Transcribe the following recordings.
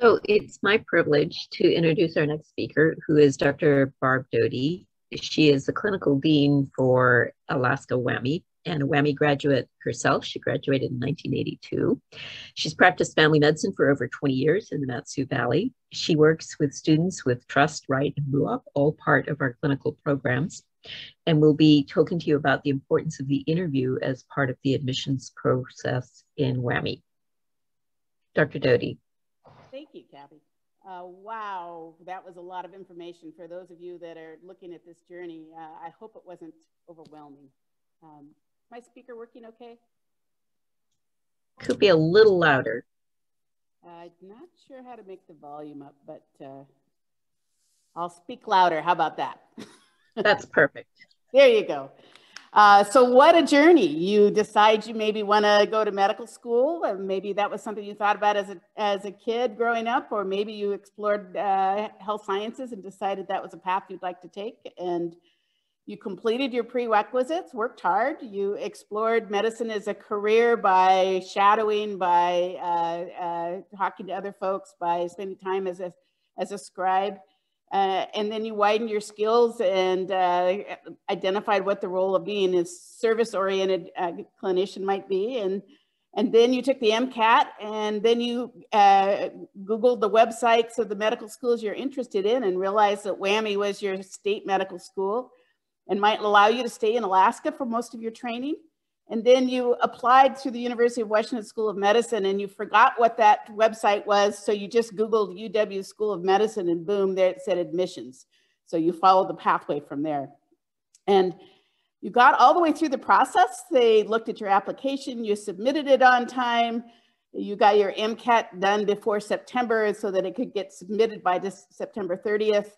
So it's my privilege to introduce our next speaker, who is Dr. Barb Doty. She is the clinical dean for Alaska WWAMI and a WWAMI graduate herself. She graduated in 1982. She's practiced family medicine for over 20 years in the Mat-Su Valley. She works with students with Trust, WRITE, and MUAP, all part of our clinical programs. And we'll be talking to you about the importance of the interview as part of the admissions process in WWAMI. Dr. Doty. Thank you, Kathy. Uh, wow, that was a lot of information for those of you that are looking at this journey. Uh, I hope it wasn't overwhelming. Um, my speaker working okay? Could be a little louder. I'm not sure how to make the volume up, but uh, I'll speak louder. How about that? That's perfect. there you go. Uh, so what a journey. You decide you maybe want to go to medical school, and maybe that was something you thought about as a, as a kid growing up, or maybe you explored uh, health sciences and decided that was a path you'd like to take. And you completed your prerequisites, worked hard. You explored medicine as a career by shadowing, by uh, uh talking to other folks, by spending time as a, as a scribe. Uh, and then you widened your skills and uh, identified what the role of being a service-oriented uh, clinician might be. And, and then you took the MCAT and then you uh, Googled the websites of the medical schools you're interested in and realized that WWAMI was your state medical school and might allow you to stay in Alaska for most of your training. And then you applied to the University of Washington School of Medicine and you forgot what that website was. So you just Googled UW School of Medicine and boom, there it said admissions. So you followed the pathway from there. And you got all the way through the process. They looked at your application, you submitted it on time. You got your MCAT done before September so that it could get submitted by this September 30th.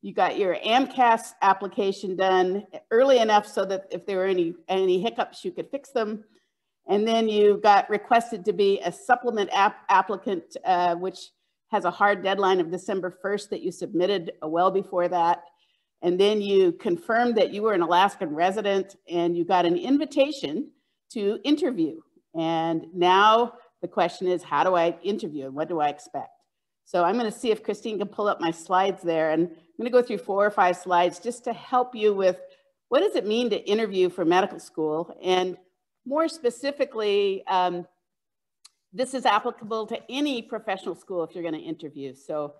You got your AMCAS application done early enough so that if there were any, any hiccups, you could fix them. And then you got requested to be a supplement app applicant, uh, which has a hard deadline of December 1st that you submitted well before that. And then you confirmed that you were an Alaskan resident and you got an invitation to interview. And now the question is, how do I interview and what do I expect? So I'm gonna see if Christine can pull up my slides there. And I'm going to go through four or five slides just to help you with what does it mean to interview for medical school? And more specifically, um, this is applicable to any professional school if you're going to interview. So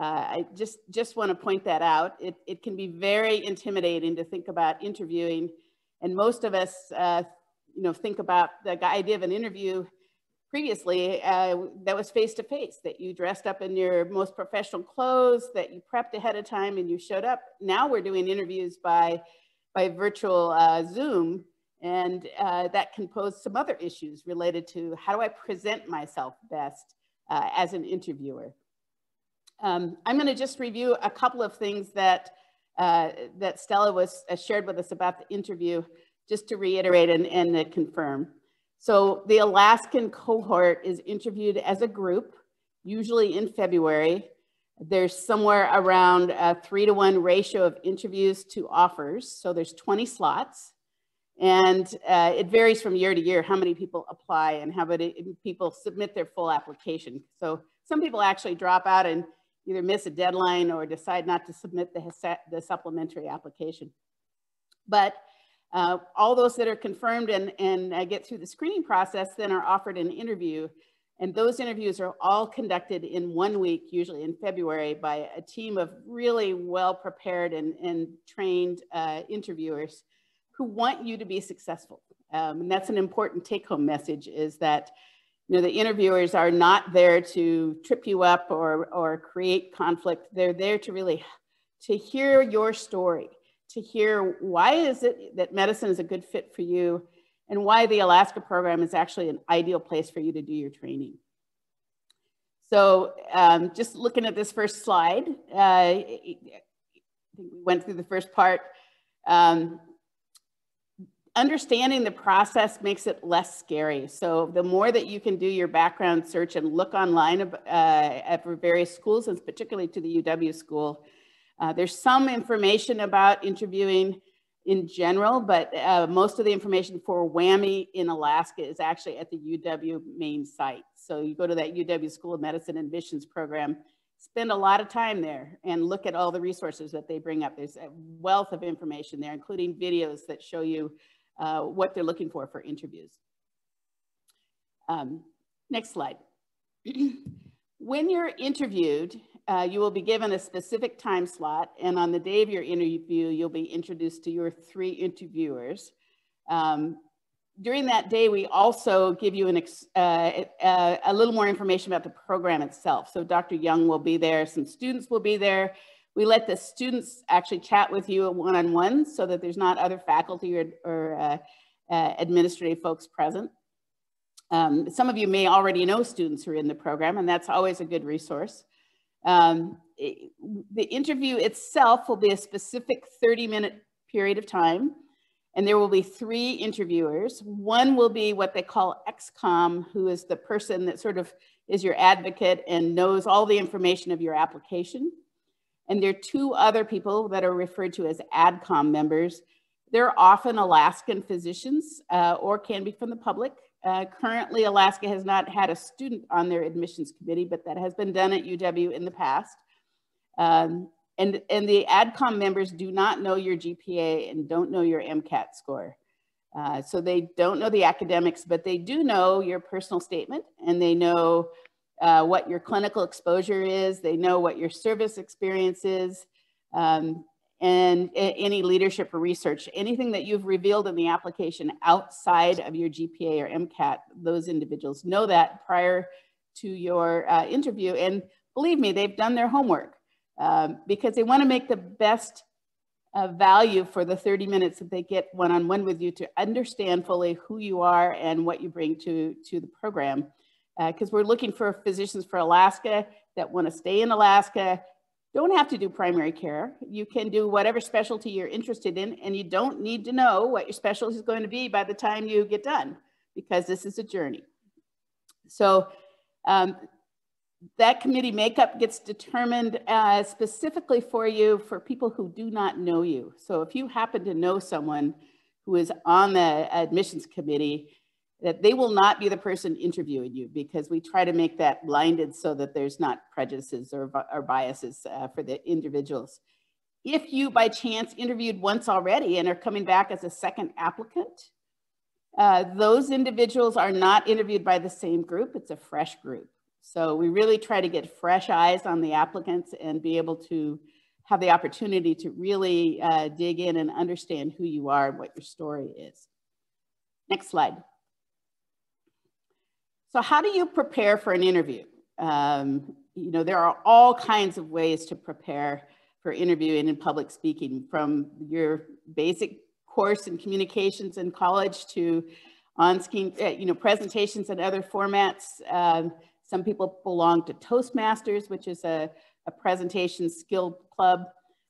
uh, I just, just want to point that out. It, it can be very intimidating to think about interviewing. And most of us, uh, you know, think about the idea of an interview previously uh, that was face to face, that you dressed up in your most professional clothes, that you prepped ahead of time and you showed up. Now we're doing interviews by, by virtual uh, Zoom, and uh, that can pose some other issues related to how do I present myself best uh, as an interviewer. Um, I'm gonna just review a couple of things that, uh, that Stella was uh, shared with us about the interview, just to reiterate and, and confirm. So the Alaskan cohort is interviewed as a group, usually in February. There's somewhere around a three to one ratio of interviews to offers. So there's 20 slots. And uh, it varies from year to year how many people apply and how many people submit their full application. So some people actually drop out and either miss a deadline or decide not to submit the, the supplementary application. But uh, all those that are confirmed and, and uh, get through the screening process then are offered an interview. And those interviews are all conducted in one week, usually in February, by a team of really well prepared and, and trained uh, interviewers who want you to be successful. Um, and that's an important take home message is that you know, the interviewers are not there to trip you up or, or create conflict. They're there to really to hear your story to hear why is it that medicine is a good fit for you and why the Alaska program is actually an ideal place for you to do your training. So um, just looking at this first slide, uh, I think we went through the first part. Um, understanding the process makes it less scary. So the more that you can do your background search and look online uh, various schools, and particularly to the UW school, uh, there's some information about interviewing. in general, but uh, most of the information for WWAMI in Alaska is actually at the UW main site. So you go to that UW School of Medicine admissions program, spend a lot of time there and look at all the resources that they bring up. There's a wealth of information there, including videos that show you uh, what they're looking for for interviews. Um, next slide. when you're interviewed, uh, you will be given a specific time slot, and on the day of your interview, you'll be introduced to your three interviewers. Um, during that day, we also give you an uh, uh, a little more information about the program itself. So Dr. Young will be there, some students will be there. We let the students actually chat with you one-on-one so that there's not other faculty or, or uh, uh, administrative folks present. Um, some of you may already know students who are in the program, and that's always a good resource. Um, the interview itself will be a specific 30 minute period of time. And there will be three interviewers. One will be what they call XCOM, who is the person that sort of is your advocate and knows all the information of your application. And there are two other people that are referred to as ADCOM members. They're often Alaskan physicians uh, or can be from the public. Uh, currently, Alaska has not had a student on their admissions committee, but that has been done at UW in the past. Um, and, and the ADCOM members do not know your GPA and don't know your MCAT score. Uh, so they don't know the academics, but they do know your personal statement and they know uh, what your clinical exposure is. They know what your service experience is. Um, and any leadership or research, anything that you've revealed in the application outside of your GPA or MCAT, those individuals know that prior to your uh, interview. And believe me, they've done their homework um, because they wanna make the best uh, value for the 30 minutes that they get one-on-one -on -one with you to understand fully who you are and what you bring to, to the program. Because uh, we're looking for physicians for Alaska that wanna stay in Alaska, don't have to do primary care. You can do whatever specialty you're interested in, and you don't need to know what your specialty is going to be by the time you get done, because this is a journey. So um, that committee makeup gets determined uh, specifically for you for people who do not know you. So if you happen to know someone who is on the admissions committee, that they will not be the person interviewing you because we try to make that blinded so that there's not prejudices or, or biases uh, for the individuals. If you by chance interviewed once already and are coming back as a second applicant, uh, those individuals are not interviewed by the same group, it's a fresh group. So we really try to get fresh eyes on the applicants and be able to have the opportunity to really uh, dig in and understand who you are and what your story is. Next slide. So how do you prepare for an interview? Um, you know, there are all kinds of ways to prepare for interviewing and public speaking from your basic course in communications in college to on-screen, uh, you know, presentations and other formats. Um, some people belong to Toastmasters, which is a, a presentation skill club.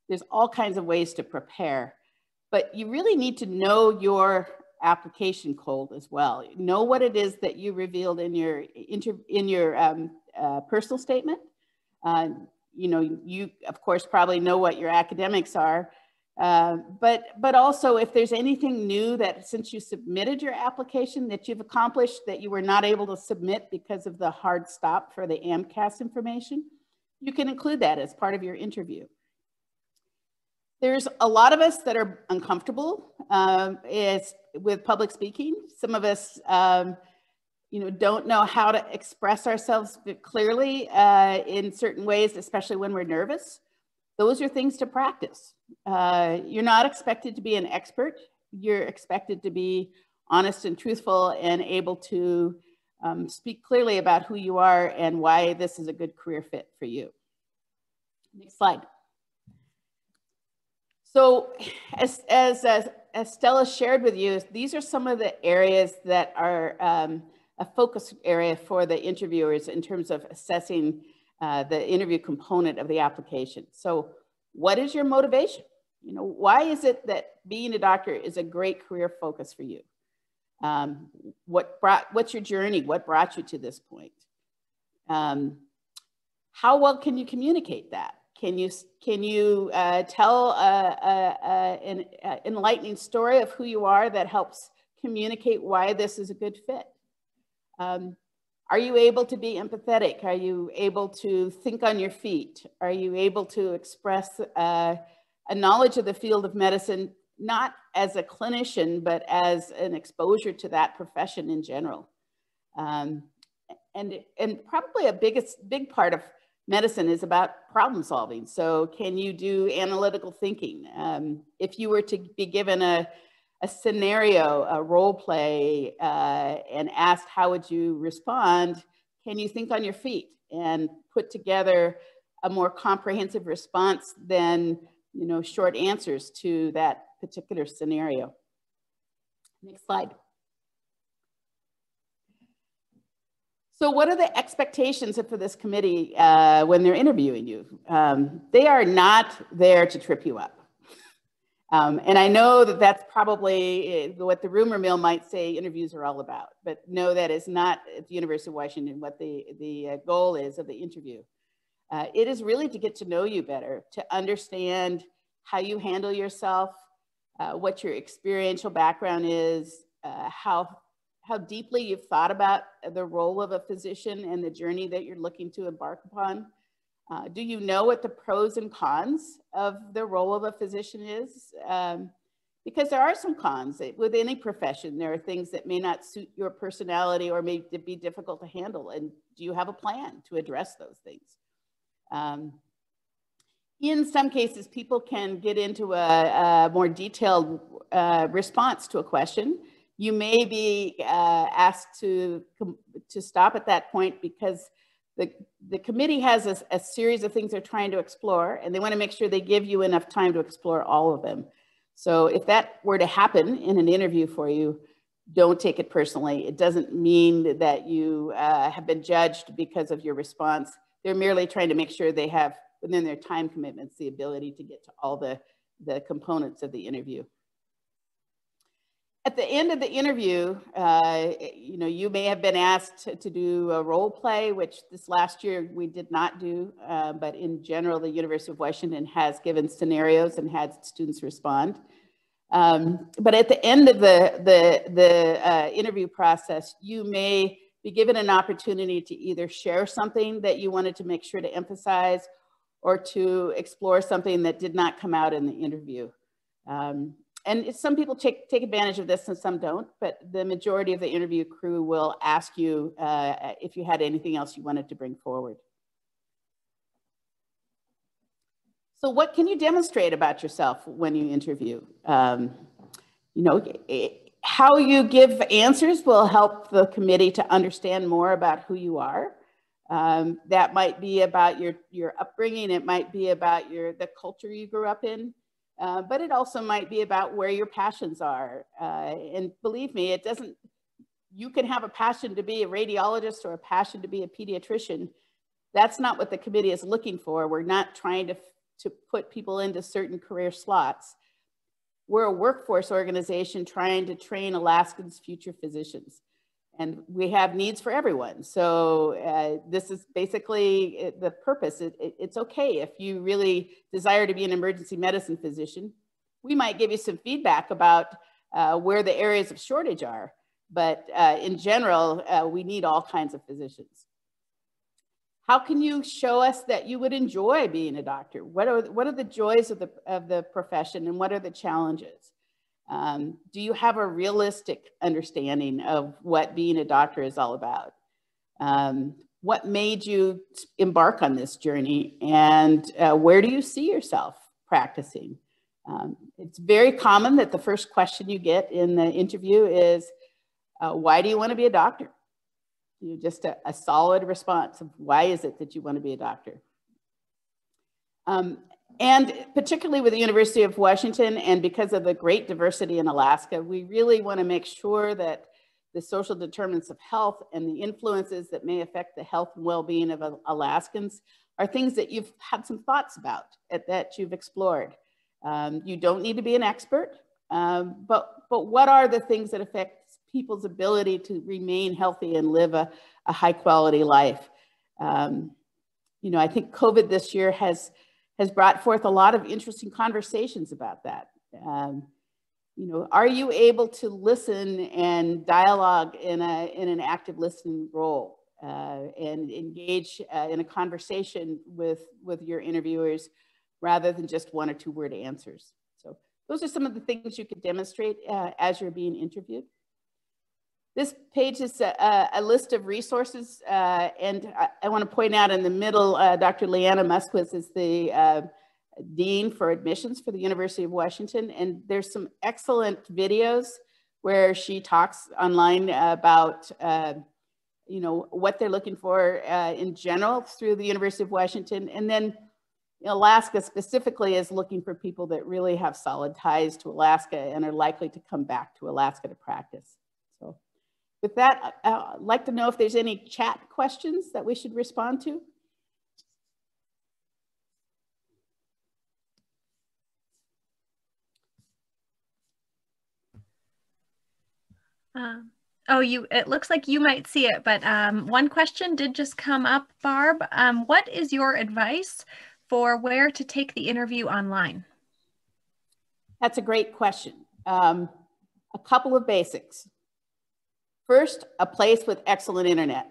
There's all kinds of ways to prepare, but you really need to know your application code as well. Know what it is that you revealed in your inter, in your um, uh, personal statement. Uh, you know, you of course probably know what your academics are, uh, but but also if there's anything new that since you submitted your application that you've accomplished that you were not able to submit because of the hard stop for the AMCAS information, you can include that as part of your interview. There's a lot of us that are uncomfortable um, is with public speaking. Some of us, um, you know, don't know how to express ourselves clearly uh, in certain ways, especially when we're nervous. Those are things to practice. Uh, you're not expected to be an expert. You're expected to be honest and truthful and able to um, speak clearly about who you are and why this is a good career fit for you. Next slide. So as, as, as, as, Stella shared with you, these are some of the areas that are um, a focus area for the interviewers in terms of assessing uh, the interview component of the application. So what is your motivation? You know, why is it that being a doctor is a great career focus for you? Um, what brought, what's your journey? What brought you to this point? Um, how well can you communicate that? Can you, can you uh, tell an enlightening story of who you are that helps communicate why this is a good fit? Um, are you able to be empathetic? Are you able to think on your feet? Are you able to express uh, a knowledge of the field of medicine, not as a clinician, but as an exposure to that profession in general? Um, and, and probably a biggest, big part of medicine is about problem solving. So can you do analytical thinking? Um, if you were to be given a, a scenario, a role play, uh, and asked how would you respond, can you think on your feet and put together a more comprehensive response than you know short answers to that particular scenario? Next slide. So what are the expectations for this committee uh, when they're interviewing you? Um, they are not there to trip you up. Um, and I know that that's probably eh, what the rumor mill might say interviews are all about, but no, that is not at the University of Washington what the, the uh, goal is of the interview. Uh, it is really to get to know you better, to understand how you handle yourself, uh, what your experiential background is, uh, how, how deeply you've thought about the role of a physician and the journey that you're looking to embark upon. Uh, do you know what the pros and cons of the role of a physician is? Um, because there are some cons with any profession. There are things that may not suit your personality or may be difficult to handle. And do you have a plan to address those things? Um, in some cases, people can get into a, a more detailed uh, response to a question. You may be uh, asked to, to stop at that point because the, the committee has a, a, series of things they're trying to explore, and they want to make sure they give you enough time to explore all of them. So if that were to happen in an interview for you, don't take it personally. It doesn't mean that you uh, have been judged because of your response. They're merely trying to make sure they have, within their time commitments, the ability to get to all the, the components of the interview at the end of the interview, uh, you know, you may have been asked to, to, do a role play, which this last year we did not do, uh, but in general, the University of Washington has given scenarios and had students respond. Um, but at the end of the, the, the uh, interview process, you may be given an opportunity to either share something that you wanted to make sure to emphasize or to explore something that did not come out in the interview. Um, and some people take, take advantage of this and some don't, but the majority of the interview crew will ask you uh, if you had anything else you wanted to bring forward. So what can you demonstrate about yourself when you interview? Um, you know, how you give answers will help the committee to understand more about who you are. Um, that might be about your, your upbringing. It might be about your, the culture you grew up in. Uh, but it also might be about where your passions are. Uh, and believe me, it doesn't, you can have a passion to be a radiologist or a passion to be a pediatrician. That's not what the committee is looking for. We're not trying to, to put people into certain career slots. We're a workforce organization trying to train Alaskans' future physicians and we have needs for everyone. So uh, this is basically uh, the purpose. It, it, it's okay if you really desire to be an emergency medicine physician. We might give you some feedback about uh, where the areas of shortage are, but uh, in general, uh, we need all kinds of physicians. How can you show us that you would enjoy being a doctor? What are, what are the joys of the, of the profession and what are the challenges? Um, do you have a realistic understanding of what being a doctor is all about? Um, what made you embark on this journey and uh, where do you see yourself practicing? Um, it's very common that the first question you get in the interview is, uh, why do you want to be a doctor? You just a, a, solid response of why is it that you want to be a doctor? Um, and particularly with the University of Washington and because of the great diversity in Alaska, we really want to make sure that the social determinants of health and the influences that may affect the health and well-being of Alaskans are things that you've had some thoughts about, that you've explored. Um, you don't need to be an expert, um, but, but what are the things that affect people's ability to remain healthy and live a, a high quality life? Um, you know, I think COVID this year has has brought forth a lot of interesting conversations about that. Um, you know, are you able to listen and dialogue in, a, in an active listening role uh, and engage uh, in a conversation with, with your interviewers rather than just one or two word answers? So those are some of the things you could demonstrate uh, as you're being interviewed. This page is a, a list of resources, uh, and I, I, want to point out in the middle, uh, Dr. Leanna Musquiz is the uh, Dean for Admissions for the University of Washington, and there's some excellent videos where she talks online about, uh, you know, what they're looking for uh, in general through the University of Washington, and then Alaska specifically is looking for people that really have solid ties to Alaska and are likely to come back to Alaska to practice. With that, I'd like to know if there's any chat questions that we should respond to. Um, oh, you. It looks like you might see it, but um, one question did just come up, Barb. Um, what is your advice for where to take the interview online? That's a great question. Um, a couple of basics. First, a place with excellent internet.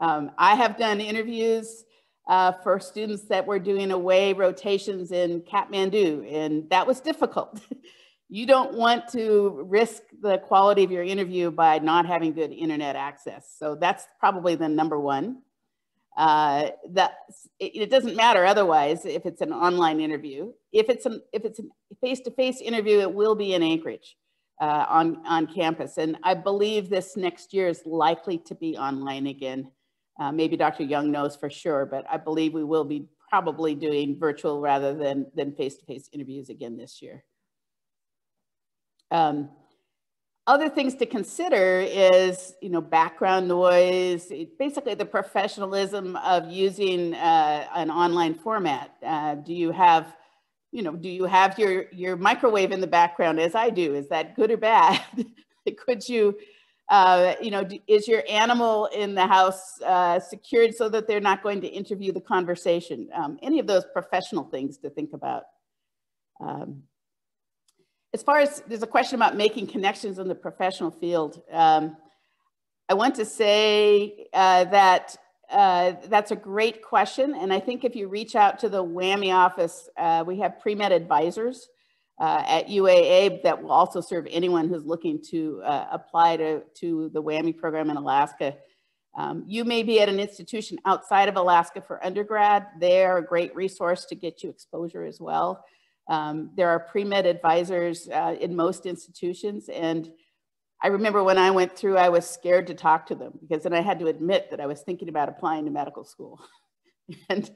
Um, I have done interviews uh, for students that were doing away rotations in Kathmandu, and that was difficult. you don't want to risk the quality of your interview by not having good internet access. So that's probably the number one. Uh, that it, it, doesn't matter otherwise if it's an online interview. If it's an if it's a face-to-face -face interview, it will be in Anchorage uh, on, on campus. And I believe this next year is likely to be online again. Uh, maybe Dr. Young knows for sure, but I believe we will be probably doing virtual rather than, than face-to-face -face interviews again this year. Um, other things to consider is, you know, background noise, basically the professionalism of using uh, an online format. Uh, do you have you know, do you have your, your microwave in the background as I do? Is that good or bad? Could you, uh, you know, is your animal in the house uh, secured so that they're not going to interview the conversation? Um, any of those professional things to think about. Um, as far as there's a question about making connections in the professional field, um, I want to say uh, that uh, that's a great question. And I think if you reach out to the WWAMI office, uh, we have pre-med advisors uh, at UAA that will also serve anyone who's looking to uh, apply to, to the WWAMI program in Alaska. Um, you may be at an institution outside of Alaska for undergrad. They're a great resource to get you exposure as well. Um, there are pre-med advisors uh, in most institutions and I remember when I went through, I was scared to talk to them because then I had to admit that I was thinking about applying to medical school. and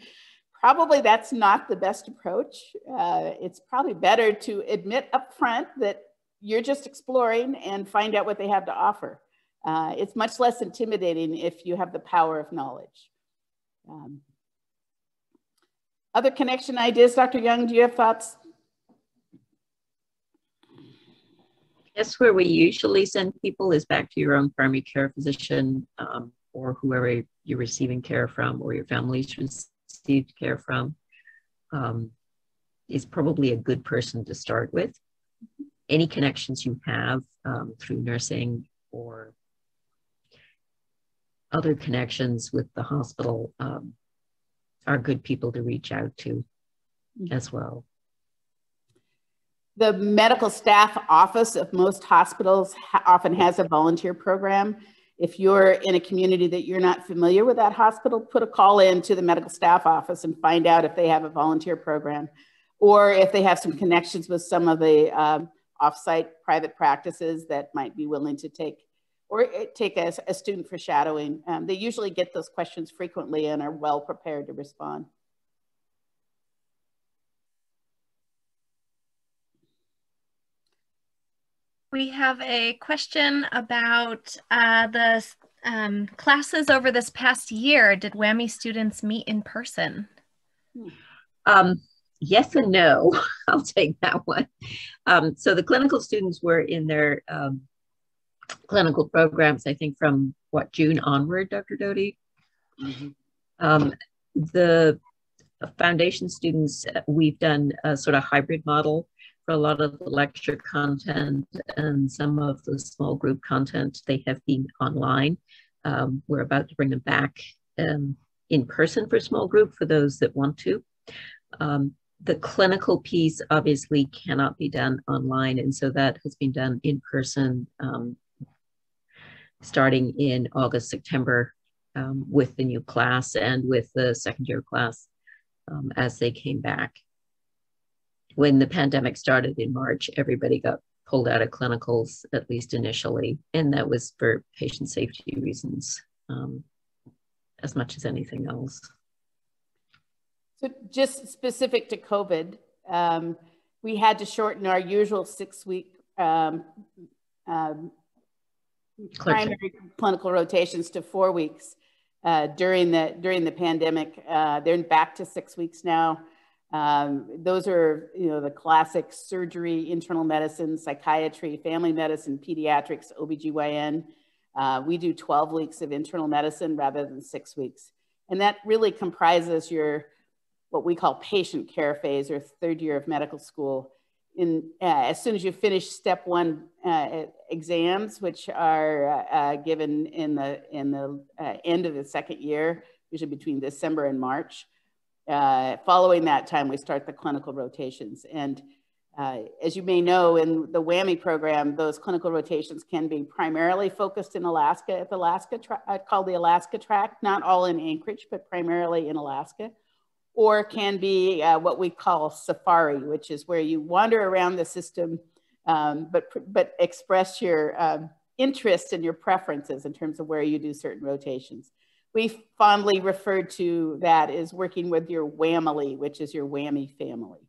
probably that's not the best approach. Uh, it's probably better to admit upfront that you're just exploring and find out what they have to offer. Uh, it's much less intimidating if you have the power of knowledge. Um, other connection ideas, Dr. Young, do you have thoughts? Yes, where we usually send people is back to your own primary care physician um, or whoever you're receiving care from or your family's received care from um, is probably a good person to start with. Any connections you have um, through nursing or other connections with the hospital um, are good people to reach out to as well. The medical staff office of most hospitals ha often has a volunteer program. If you're in a community that you're not familiar with that hospital, put a call in to the medical staff office and find out if they have a volunteer program or if they have some connections with some of the um, offsite private practices that might be willing to take or eh, take a, a student for shadowing. Um, they usually get those questions frequently and are well prepared to respond. We have a question about uh, the um, classes over this past year. Did WWAMI students meet in person? Um, yes and no. I'll take that one. Um, so the clinical students were in their um, clinical programs, I think from what, June onward, Dr. Doty? Mm -hmm. the foundation students, uh, we've done a sort of hybrid model for a lot of the lecture content and some of the small group content. They have been online. Um, we're about to bring them back um, in person for small group for those that want to. Um, the clinical piece obviously cannot be done online, and so that has been done in person um, starting in August, September um, with the new class and with the second year class um, as they came back. When the pandemic started in March, everybody got pulled out of clinicals, at least initially, and that was for patient safety reasons um, as much as anything else. So just specific to COVID, um, we had to shorten our usual six week um, um, primary clinical rotations to four weeks uh, during the during the pandemic. Uh, they're back to six weeks now. Um, those are you know the classic surgery, internal medicine, psychiatry, family medicine, pediatrics, OBGYN. Uh, we do 12 weeks of internal medicine rather than six weeks. And that really comprises your what we call patient care phase or third year of medical school. In, uh, as soon as you finish step one uh, exams, which are uh, uh given in the, in the uh, end of the second year, usually between December and March. Uh, following that time, we start the clinical rotations. And as you may know, in the WWAMI program, those clinical rotations can be primarily focused in Alaska at the Alaska, track, called the Alaska track, not all in Anchorage, but primarily in Alaska or can be uh, what we call safari, which is where you wander around the system, um, but, but express your um, interest and your preferences in terms of where you do certain rotations. We fondly refer to that as working with your WWAMily, which is your whammy family.